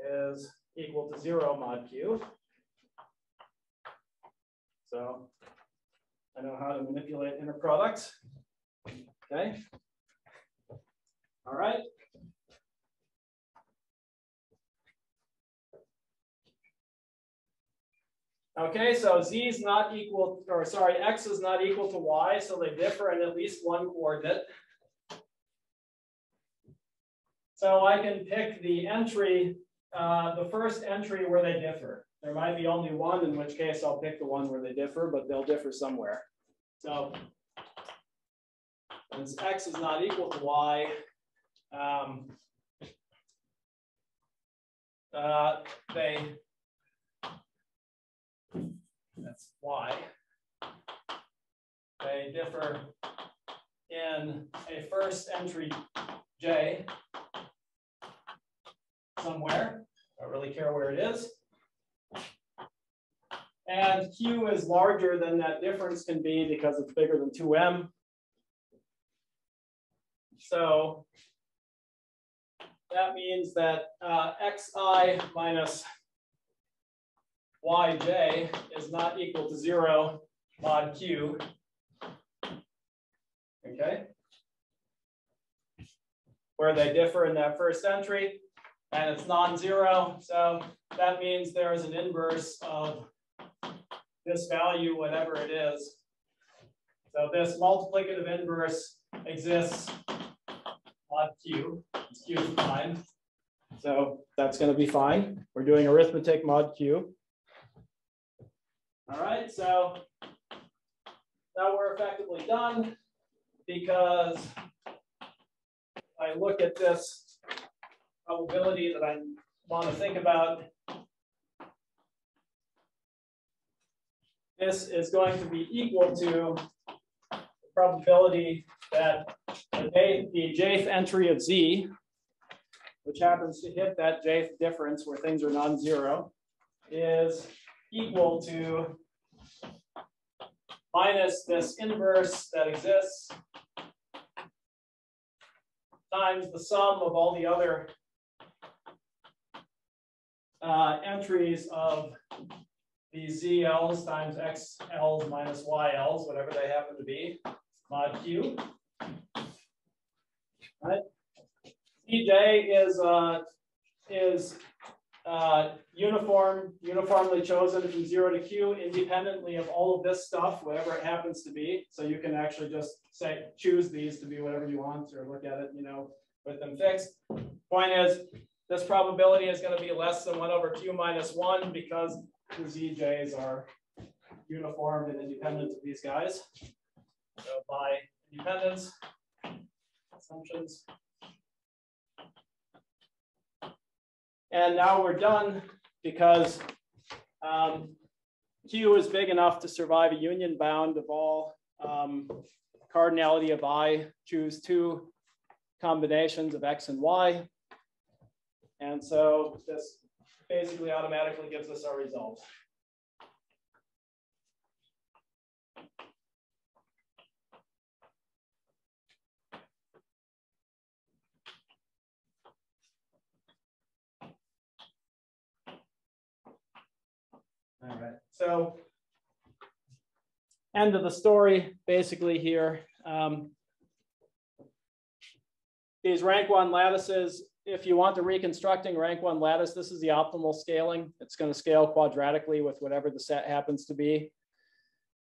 is equal to zero mod q. So I know how to manipulate inner products. Okay. All right. Okay, so z is not equal, or sorry, x is not equal to y, so they differ in at least one coordinate. So I can pick the entry, uh, the first entry where they differ. There might be only one, in which case I'll pick the one where they differ, but they'll differ somewhere. So since x is not equal to y, um, uh, they, that's y, they differ in a first entry j somewhere. I don't really care where it is. And q is larger than that difference can be because it's bigger than 2m. So that means that uh, xi minus yj is not equal to zero mod q. Okay? Where they differ in that first entry, and it's non-zero. So that means there is an inverse of this value, whatever it is, So this multiplicative inverse exists mod q, it's q is prime. So that's going to be fine. We're doing arithmetic mod q. All right, so now we're effectively done because I look at this probability that I want to think about. This is going to be equal to the probability that the jth entry of z, which happens to hit that jth difference where things are non-zero, is equal to minus this inverse that exists times the sum of all the other uh, entries of these ZLs times XLs minus YLs, whatever they happen to be, mod Q. Right? CJ is uh, is uh, uniform, uniformly chosen from zero to Q independently of all of this stuff, whatever it happens to be. So you can actually just say, choose these to be whatever you want or look at it, you know, with them fixed. Point is, this probability is going to be less than one over Q minus one because the ZJs are uniform and independent of these guys. So by independence, assumptions, And now we're done because um, Q is big enough to survive a union bound of all um, cardinality of I. Choose two combinations of X and Y. And so this basically automatically gives us our result. All right, so end of the story basically here. Um, these rank one lattices, if you want the reconstructing rank one lattice, this is the optimal scaling. It's going to scale quadratically with whatever the set happens to be.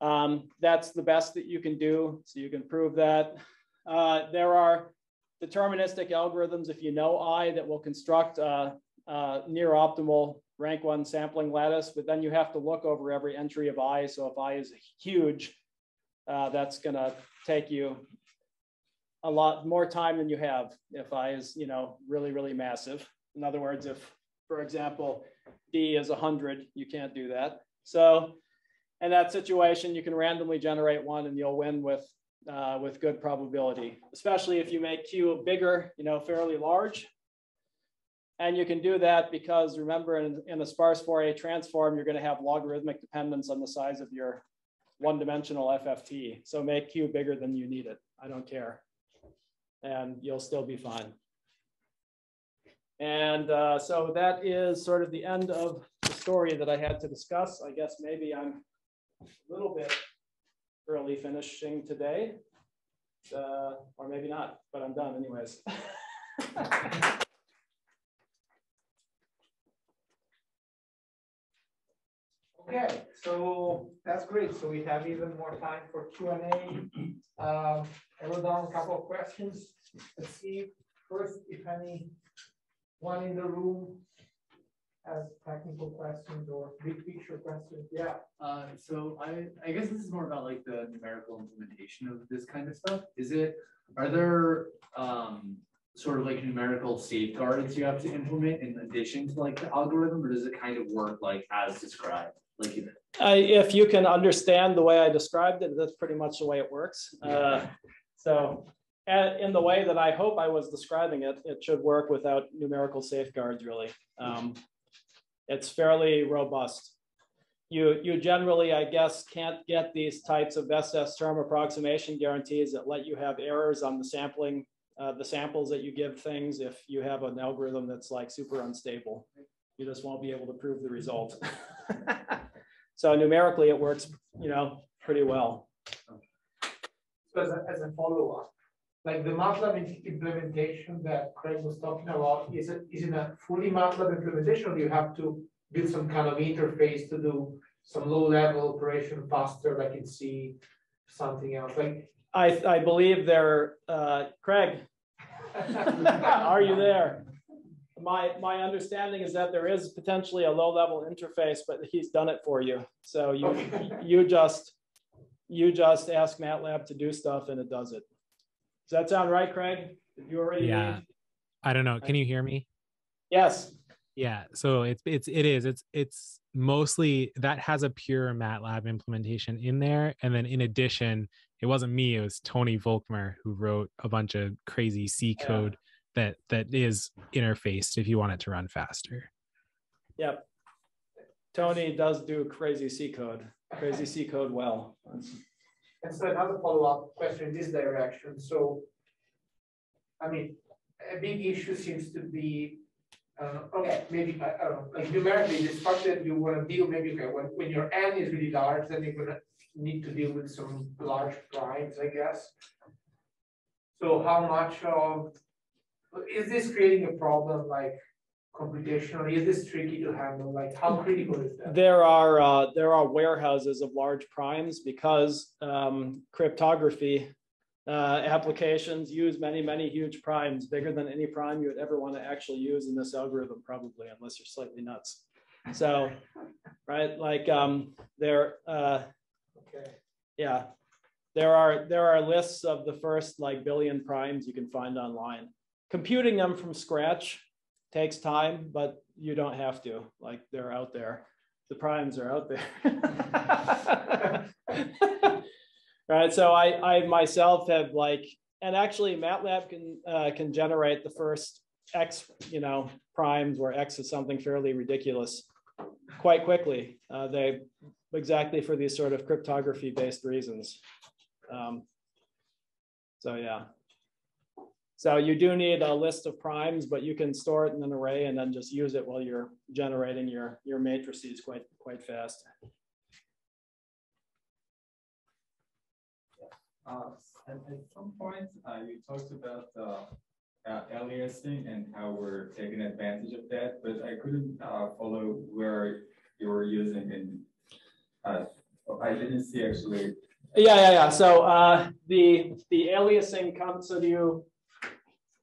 Um, that's the best that you can do, so you can prove that. Uh, there are deterministic algorithms, if you know I, that will construct uh, uh, near optimal rank one sampling lattice, but then you have to look over every entry of I. So if I is huge, uh, that's going to take you a lot more time than you have if I is, you know, really, really massive. In other words, if, for example, D is 100, you can't do that. So in that situation, you can randomly generate one and you'll win with, uh, with good probability, especially if you make Q bigger, you know, fairly large. And you can do that because remember in, in a sparse Fourier transform, you're going to have logarithmic dependence on the size of your one dimensional FFT. So make Q bigger than you need it. I don't care. And you'll still be fine. And uh, so that is sort of the end of the story that I had to discuss. I guess maybe I'm a little bit early finishing today, uh, or maybe not, but I'm done anyways. [laughs] Okay, so that's great. So we have even more time for Q and A. Um, I wrote down a couple of questions. Let's see first if any one in the room has technical questions or big picture questions. Yeah. Uh, so I, I guess this is more about like the numerical implementation of this kind of stuff. Is it, are there, um, sort of like numerical safeguards you have to implement in addition to like the algorithm, or does it kind of work like as described? Like, you- I, if you can understand the way I described it, that's pretty much the way it works. Uh, so in the way that I hope I was describing it, it should work without numerical safeguards really. Um, it's fairly robust. You, you generally, I guess, can't get these types of SS term approximation guarantees that let you have errors on the sampling, uh, the samples that you give things if you have an algorithm that's like super unstable. You just won't be able to prove the result. [laughs] so numerically, it works, you know, pretty well. So as a, as a follow-up, like the MATLAB implementation that Craig was talking about, is it, is it a fully MATLAB implementation or do you have to build some kind of interface to do some low level operation faster like in C something else, like. I, I believe they're, uh, Craig, [laughs] are you there? My, my understanding is that there is potentially a low-level interface, but he's done it for you. So you, Okay. [laughs] you just, you just ask MATLAB to do stuff and it does it. Does that sound right, Craig? Did you already? Yeah. I don't know. Can you hear me? Yes. Yeah. So it's it's it is it's it's mostly that has a pure MATLAB implementation in there, and then in addition, it wasn't me. It was Toni Volkmer who wrote a bunch of crazy C Yeah. code that that is interfaced if you want it to run faster. Yep. Toni does do crazy C code, crazy C code well. And so another follow-up question in this direction, so. I mean, a big issue seems to be, uh, okay, maybe, I, I don't know, like numerically, this fact that you wanna deal, maybe, okay, when, when your n is really large, then you're gonna need to deal with some large primes, I guess. So how much of, is this creating a problem, like computationally, is this tricky to handle, like how critical is that? There are uh, there are warehouses of large primes because um, cryptography uh, applications use many many huge primes, bigger than any prime you would ever want to actually use in this algorithm, probably unless you're slightly nuts. So, [laughs] right, like um, there, uh, Okay. yeah, there are there are lists of the first like billion primes you can find online. Computing them from scratch takes time, but you don't have to. Like they're out there. The primes are out there. [laughs] right. So I, I myself have like, and actually MATLAB can uh, can generate the first X, you know, primes where X is something fairly ridiculous quite quickly. Uh, they exactly for these sort of cryptography based reasons. Um, so yeah. So you do need a list of primes, but you can store it in an array and then just use it while you're generating your, your matrices quite, quite fast. Uh, at, at some point, uh, you talked about, uh, uh, aliasing and how we're taking advantage of that, but I couldn't, uh, follow where you were using in, uh, I didn't see actually, Yeah, yeah, yeah. So uh, the the aliasing comes. So do you,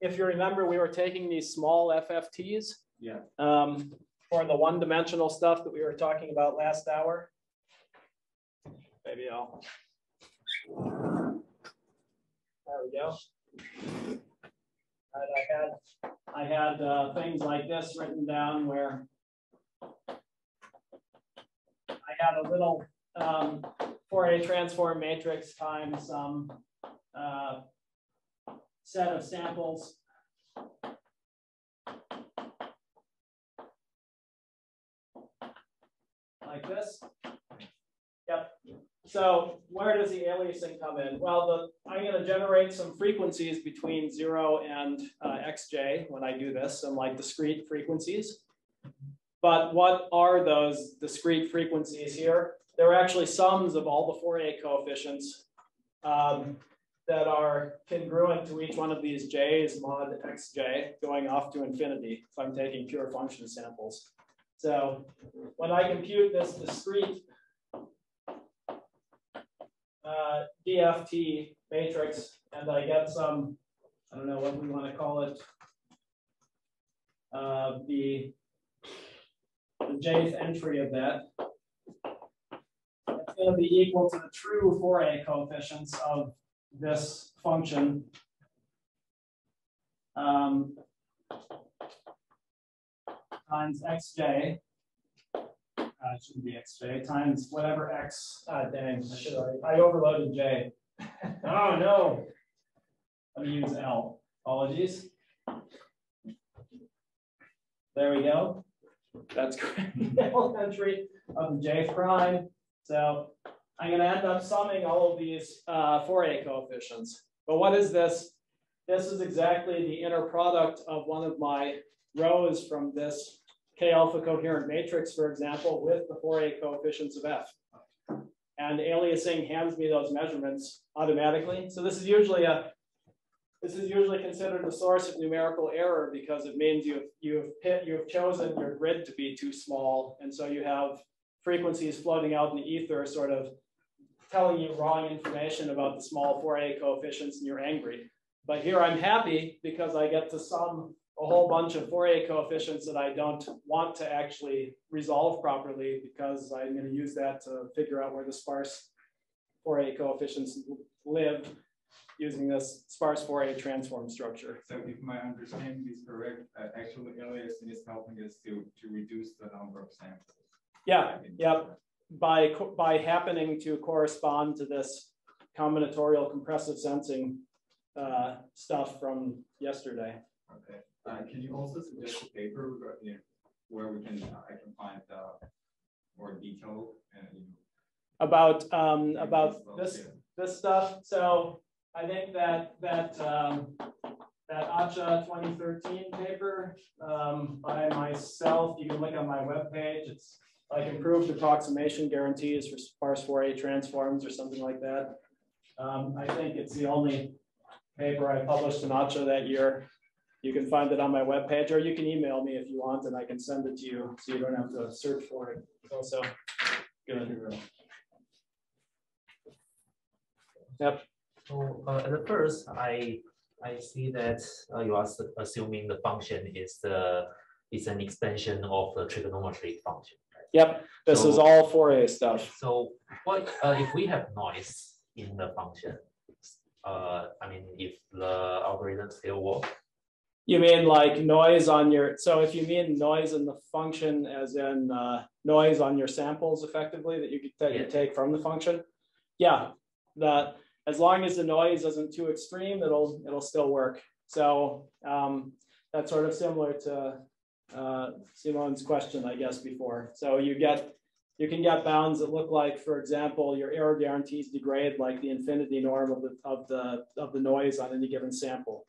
if you remember, we were taking these small FFTs yeah, um, for the one-dimensional stuff that we were talking about last hour. Maybe I'll. There we go. Right, I had I had uh, things like this written down where I had a little um, Fourier transform matrix times some uh, set of samples. Like this. Yep. So where does the aliasing come in? Well, the, I'm going to generate some frequencies between zero and uh, xj when I do this, some like discrete frequencies. But what are those discrete frequencies here? They're actually sums of all the Fourier coefficients um, that are congruent to each one of these j's mod xj going off to infinity if I'm taking pure function samples. So when I compute this discrete uh, DFT matrix and I get some, I don't know what we want to call it, uh, the the jth entry of that. It's going to be equal to the true Fourier coefficients of this function. Um, times xj. Uh, it shouldn't be xj times whatever x. Ah, dang, I should have, I overloaded j. [laughs] Oh no. Let me use L. Apologies. There we go. That's correct. [laughs] entry of the J prime. So I'm going to end up summing all of these uh, Fourier coefficients. But what is this? This is exactly the inner product of one of my rows from this K alpha coherent matrix, for example, with the Fourier coefficients of F. And aliasing hands me those measurements automatically. So this is usually a this is usually considered a source of numerical error because it means you've you've hit, you've chosen your grid to be too small, and so you have frequencies floating out in the ether, sort of telling you wrong information about the small Fourier coefficients and you're angry. But here I'm happy because I get to sum a whole bunch of Fourier coefficients that I don't want to actually resolve properly because I'm going to use that to figure out where the sparse Fourier coefficients live using this sparse Fourier transform structure. So if my understanding is correct, uh, actually aliasing is helping us to, to reduce the number of samples. Yeah, yep. By, by happening to correspond to this combinatorial compressive sensing uh, stuff from yesterday. Okay. Uh, can you also suggest a paper where we can, uh, I can find uh, more detail and you know, about um, about this yeah. this stuff. So I think that that um, that ACHA 2013 paper um, by myself, you can look on my webpage. It's like improved approximation guarantees for sparse Fourier transforms or something like that. Um, I think it's the only paper I published in ACHA that year. You can find it on my webpage, or you can email me if you want, and I can send it to you, so you don't have to search for it. It's also good. Yep. So uh, at the first, I I see that uh, you are assuming the function is the is an expansion of the trigonometric function. Yep, this is So- all Fourier stuff. So what uh, if we have noise in the function? Uh, I mean, if the algorithm still work, You mean like noise on your, so if you mean noise in the function as in uh, noise on your samples effectively that you could- that you take from the function? Yeah, that as long as the noise isn't too extreme, it'll it'll still work. So um, that's sort of similar to uh, Simone's question, I guess, before. So you get you can get bounds that look like, for example, your error guarantees degrade like the infinity norm of the of the of the noise on any given sample.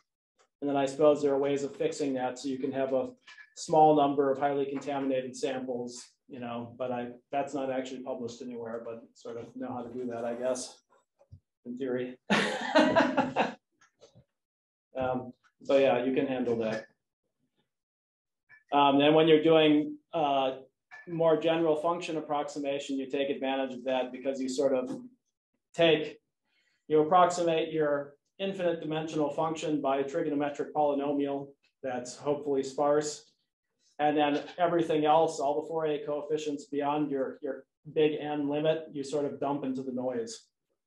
And then I suppose there are ways of fixing that so you can have a small number of highly contaminated samples, you know, but I that's not actually published anywhere, but sort of know how to do that, I guess, in theory. [laughs] um, so yeah, you can handle that. Um, then when you're doing uh, more general function approximation, you take advantage of that because you sort of take, you approximate your infinite dimensional function by a trigonometric polynomial that's hopefully sparse. And then everything else, all the Fourier coefficients beyond your, your big N limit, you sort of dump into the noise.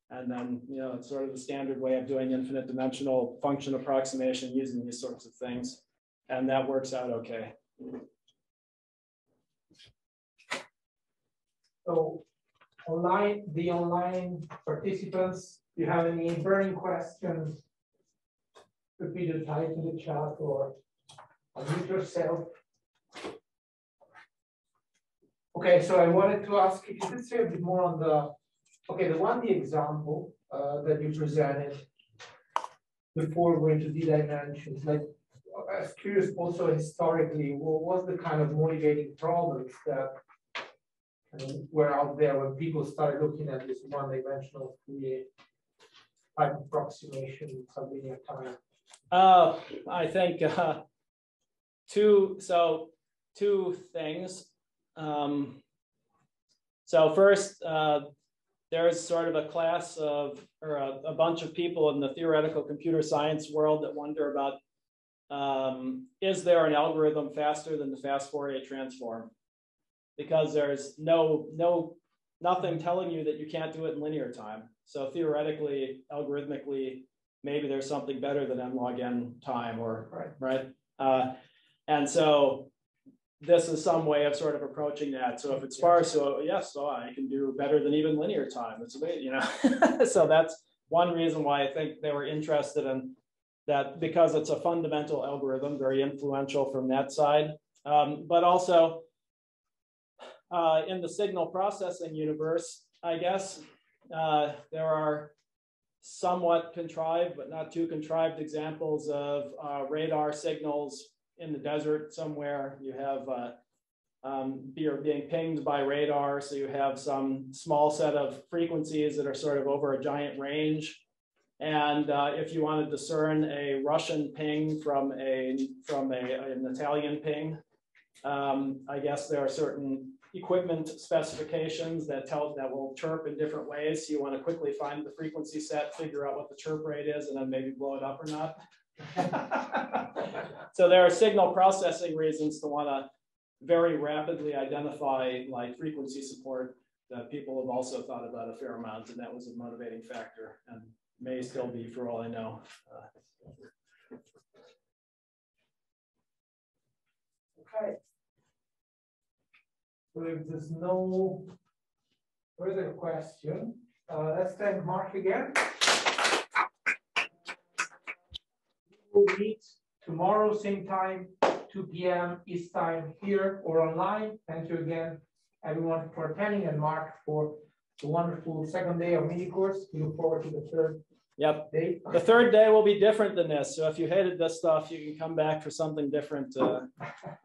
And then, you know, it's sort of the standard way of doing infinite dimensional function approximation using these sorts of things. And that works out okay. So online, the online participants, do you have any burning questions? could be to type in the chat or unmute yourself. Okay, so I wanted to ask if you could say a bit more on the, okay, the one, the example uh, that you presented before going to the dimensions, like, was curious also historically, what was the kind of motivating problems that were out there when people started looking at this one-dimensional Fourier type approximation, sublinear time. Uh, I think uh, two, so two things. Um, so first, uh, there's sort of a class of, or a, a bunch of people in the theoretical computer science world that wonder about, um, is there an algorithm faster than the fast Fourier transform? Because there's no, no, nothing telling you that you can't do it in linear time. So theoretically, algorithmically, maybe there's something better than n log n time or, Right. right? Uh, and so this is some way of sort of approaching that. So if it's sparse, so yes, so I can do better than even linear time. It's amazing, you know. [laughs] so that's one reason why I think they were interested in that because it's a fundamental algorithm, very influential from that side. Um, but also uh, in the signal processing universe, I guess uh, there are somewhat contrived, but not too contrived examples of uh, radar signals in the desert somewhere. You have uh, um, you're being pinged by radar, so you have some small set of frequencies that are sort of over a giant range. And uh, if you want to discern a Russian ping from a from a, an Italian ping, Um, I guess there are certain equipment specifications that tell, that will chirp in different ways. You want to quickly find the frequency set, figure out what the chirp rate is, and then maybe blow it up or not. [laughs] So there are signal processing reasons to want to very rapidly identify like frequency support that people have also thought about a fair amount, and that was a motivating factor and may still be for all I know. Uh, Okay. So if there's no further question, uh, let's thank Mark again. We'll meet tomorrow, same time, two P M East time here or online. Thank you again, everyone for attending and Mark for the wonderful second day of mini course. We look forward to the third Yep, day. the third day will be different than this, so if you hated this stuff, you can come back for something different. uh, [laughs]